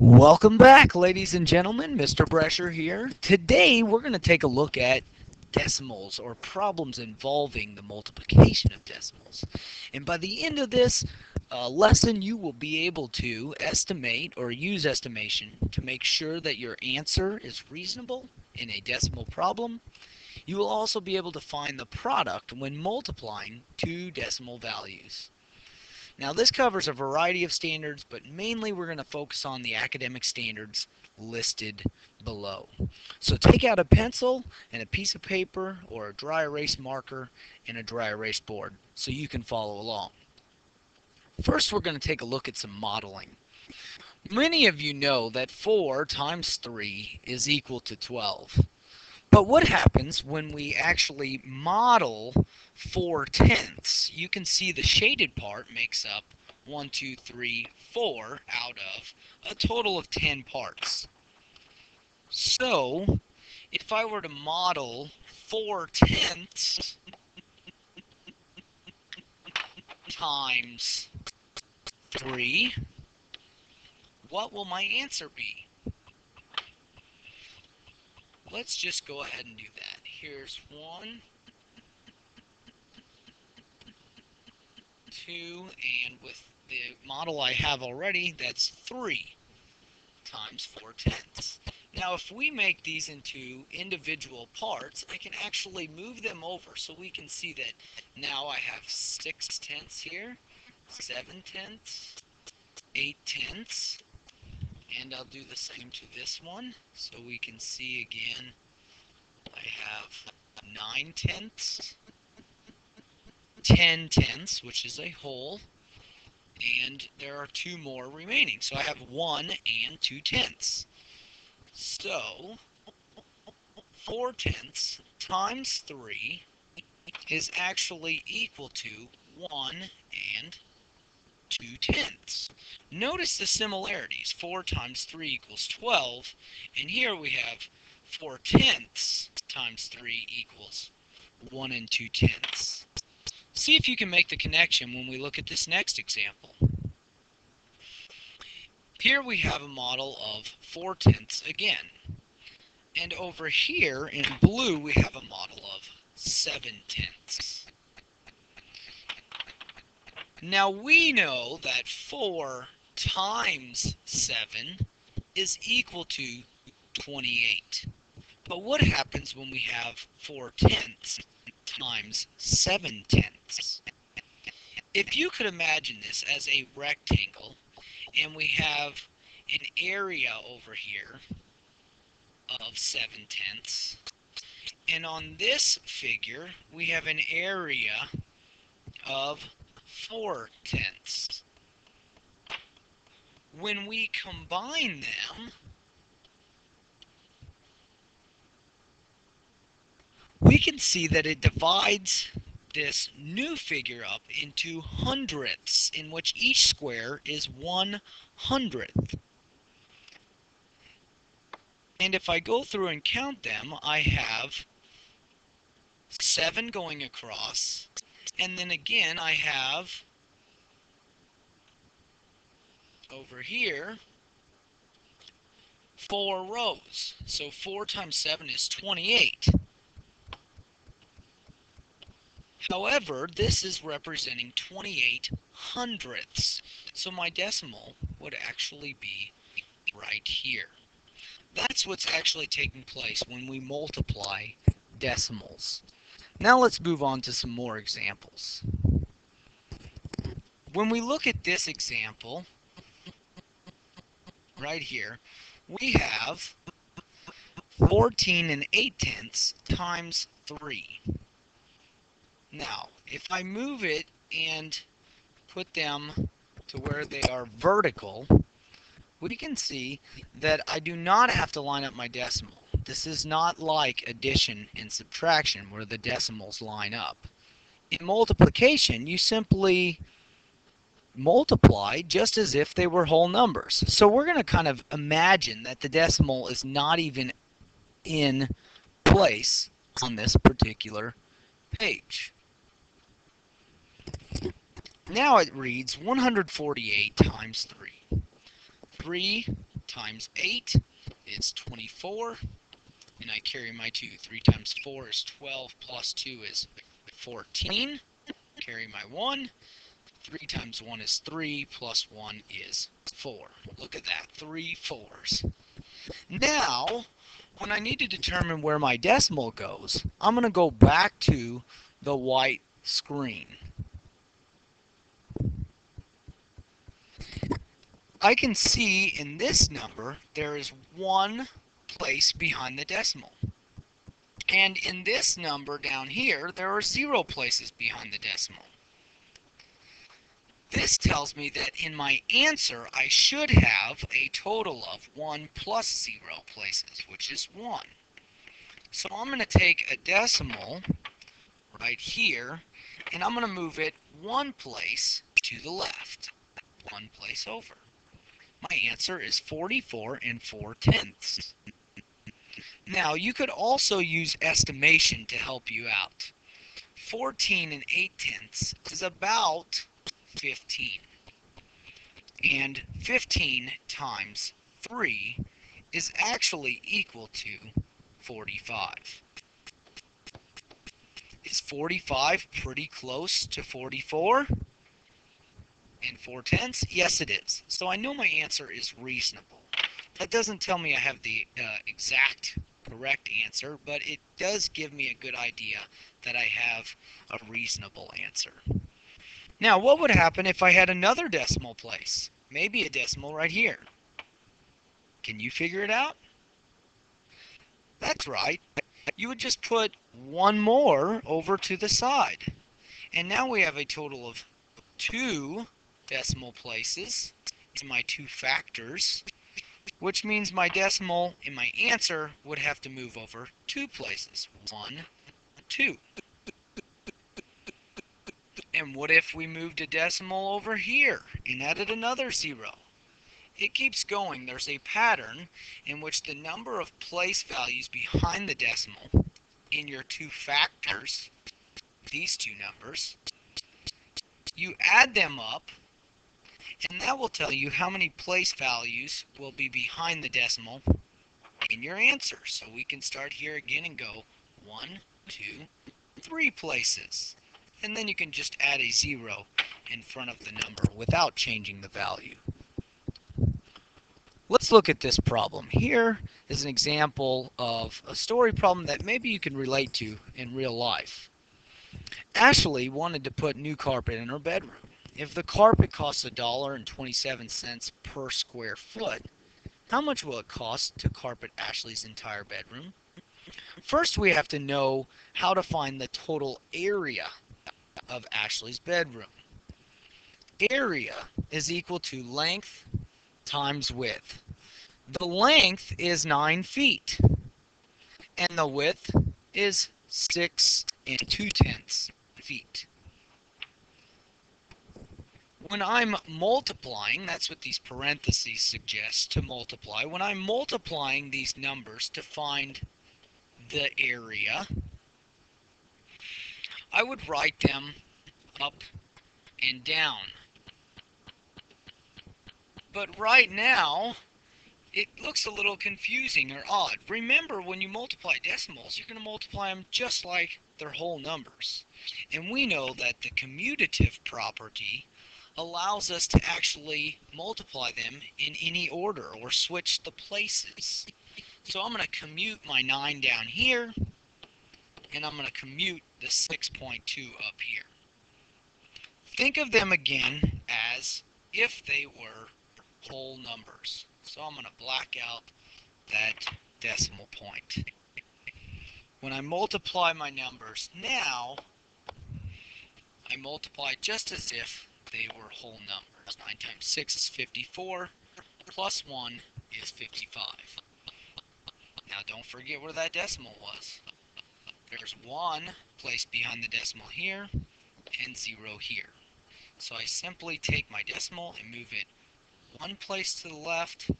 Welcome back, ladies and gentlemen. Mr. Brescher here. Today, we're going to take a look at decimals or problems involving the multiplication of decimals. And by the end of this uh, lesson, you will be able to estimate or use estimation to make sure that your answer is reasonable in a decimal problem. You will also be able to find the product when multiplying two decimal values. Now this covers a variety of standards, but mainly we're going to focus on the academic standards listed below. So take out a pencil and a piece of paper or a dry erase marker and a dry erase board so you can follow along. First we're going to take a look at some modeling. Many of you know that 4 times 3 is equal to 12. But what happens when we actually model 4 tenths? You can see the shaded part makes up 1, 2, 3, 4 out of a total of 10 parts. So, if I were to model 4 tenths times 3, what will my answer be? Let's just go ahead and do that. Here's one, two, and with the model I have already, that's three times four tenths. Now if we make these into individual parts, I can actually move them over so we can see that now I have six tenths here, seven tenths, eight tenths, and I'll do the same to this one. So we can see again I have 9 tenths 10 tenths which is a whole and there are two more remaining. So I have 1 and 2 tenths. So 4 tenths times 3 is actually equal to 1 and 2 tenths. Notice the similarities. 4 times 3 equals 12, and here we have 4 tenths times 3 equals 1 and 2 tenths. See if you can make the connection when we look at this next example. Here we have a model of 4 tenths again. And over here in blue we have a model of 7 tenths. Now we know that 4 times 7 is equal to 28. But what happens when we have 4 tenths times 7 tenths? If you could imagine this as a rectangle, and we have an area over here of 7 tenths, and on this figure, we have an area of 4 tenths. When we combine them, we can see that it divides this new figure up into hundredths, in which each square is one hundredth. And if I go through and count them, I have 7 going across, and then again, I have over here four rows. So 4 times 7 is 28. However, this is representing 28 hundredths. So my decimal would actually be right here. That's what's actually taking place when we multiply decimals. Now let's move on to some more examples. When we look at this example, right here, we have 14 and 8 tenths times 3. Now, if I move it and put them to where they are vertical, we can see that I do not have to line up my decimal. This is not like addition and subtraction where the decimals line up. In multiplication, you simply multiply just as if they were whole numbers. So we're going to kind of imagine that the decimal is not even in place on this particular page. Now it reads 148 times 3. 3 times 8 is 24. And I carry my 2. 3 times 4 is 12 plus 2 is 14. Carry my 1. 3 times 1 is 3 plus 1 is 4. Look at that, three fours. Now, when I need to determine where my decimal goes, I'm going to go back to the white screen. I can see in this number there is one place behind the decimal. And in this number down here, there are zero places behind the decimal. This tells me that in my answer, I should have a total of 1 plus 0 places, which is 1. So I'm going to take a decimal right here, and I'm going to move it one place to the left, one place over. My answer is 44 and 4 tenths. Now, you could also use estimation to help you out. 14 and 8 tenths is about 15. And 15 times 3 is actually equal to 45. Is 45 pretty close to 44? And 4 tenths? Yes, it is. So I know my answer is reasonable. That doesn't tell me I have the uh, exact correct answer, but it does give me a good idea that I have a reasonable answer. Now, what would happen if I had another decimal place? Maybe a decimal right here. Can you figure it out? That's right. You would just put one more over to the side. And now we have a total of two decimal places in my two factors, which means my decimal in my answer would have to move over two places. One, two. And what if we moved a decimal over here and added another zero? It keeps going. There's a pattern in which the number of place values behind the decimal in your two factors, these two numbers, you add them up and that will tell you how many place values will be behind the decimal in your answer. So we can start here again and go one, two, three places. And then you can just add a zero in front of the number without changing the value. Let's look at this problem. Here is an example of a story problem that maybe you can relate to in real life. Ashley wanted to put new carpet in her bedroom. If the carpet costs a dollar and 27 cents per square foot, how much will it cost to carpet Ashley's entire bedroom? First, we have to know how to find the total area of Ashley's bedroom. Area is equal to length times width. The length is 9 feet, and the width is 6 and 2 tenths feet when I'm multiplying, that's what these parentheses suggest to multiply. When I'm multiplying these numbers to find the area, I would write them up and down. But right now, it looks a little confusing or odd. Remember, when you multiply decimals, you're going to multiply them just like their whole numbers. And we know that the commutative property allows us to actually multiply them in any order or switch the places. So I'm going to commute my 9 down here, and I'm going to commute the 6.2 up here. Think of them again as if they were whole numbers. So I'm going to black out that decimal point. When I multiply my numbers now, I multiply just as if they were whole numbers. 9 times 6 is 54, plus 1 is 55. Now don't forget where that decimal was. There's 1 placed behind the decimal here, and 0 here. So I simply take my decimal and move it one place to the left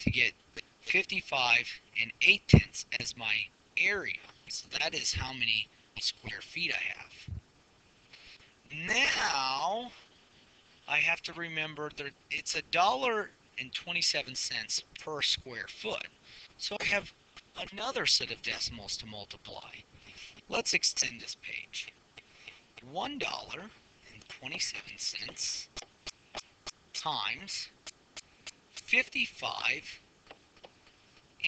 to get 55 and 8 tenths as my area. So that is how many square feet I have. Now, I have to remember that it's a dollar and 27 cents per square foot. So I have another set of decimals to multiply. Let's extend this page. $1.27 times 55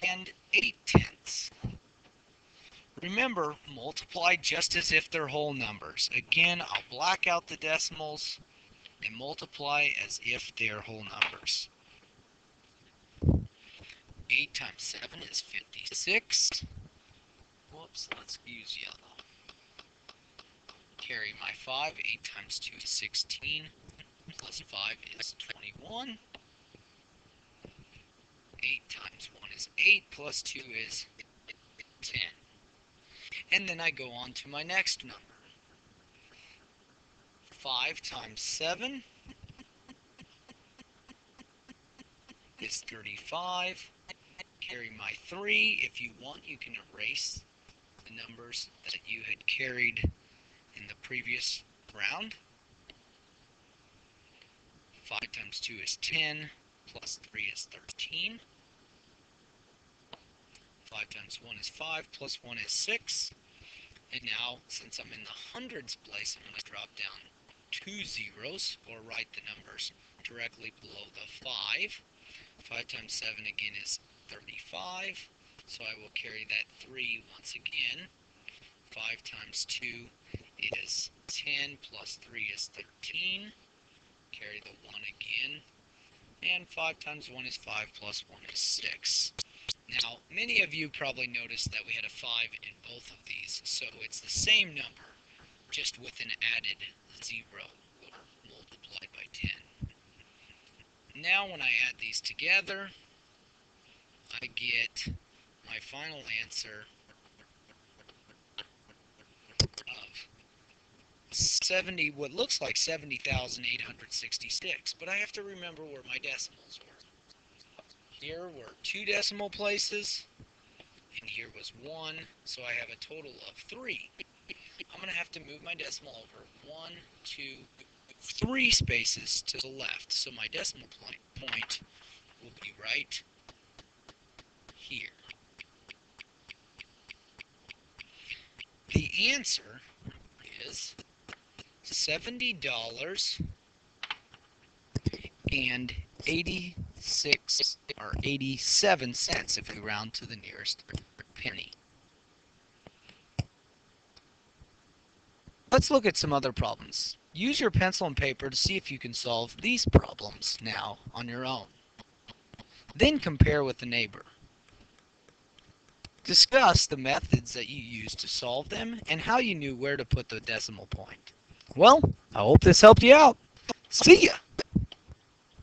and 8 tenths. Remember, multiply just as if they're whole numbers. Again, I'll black out the decimals and multiply as if they're whole numbers. 8 times 7 is 56. Whoops, let's use yellow. Carry my 5. 8 times 2 is 16. Plus 5 is 21. 8 times 1 is 8. Plus 2 is 10. And then I go on to my next number. 5 times 7 is 35. Carry my 3. If you want, you can erase the numbers that you had carried in the previous round. 5 times 2 is 10, plus 3 is 13. 5 times 1 is 5, plus 1 is 6. And now, since I'm in the hundreds place, I'm going to drop down two zeros, or write the numbers directly below the 5. 5 times 7 again is 35, so I will carry that 3 once again. 5 times 2 is 10, plus 3 is 13. Carry the 1 again. And 5 times 1 is 5, plus 1 is 6. Now, many of you probably noticed that we had a 5 in both of these, so it's the same number, just with an added 0 or multiplied by 10. Now when I add these together, I get my final answer of 70, what looks like 70,866, but I have to remember where my decimals were. Here were two decimal places, and here was one, so I have a total of three. I'm going to have to move my decimal over one, two, three spaces to the left. So my decimal point, point will be right here. The answer is $70 and 86 or 87 cents if we round to the nearest penny. Let's look at some other problems. Use your pencil and paper to see if you can solve these problems now on your own. Then compare with the neighbor. Discuss the methods that you used to solve them and how you knew where to put the decimal point. Well, I hope this helped you out. See ya!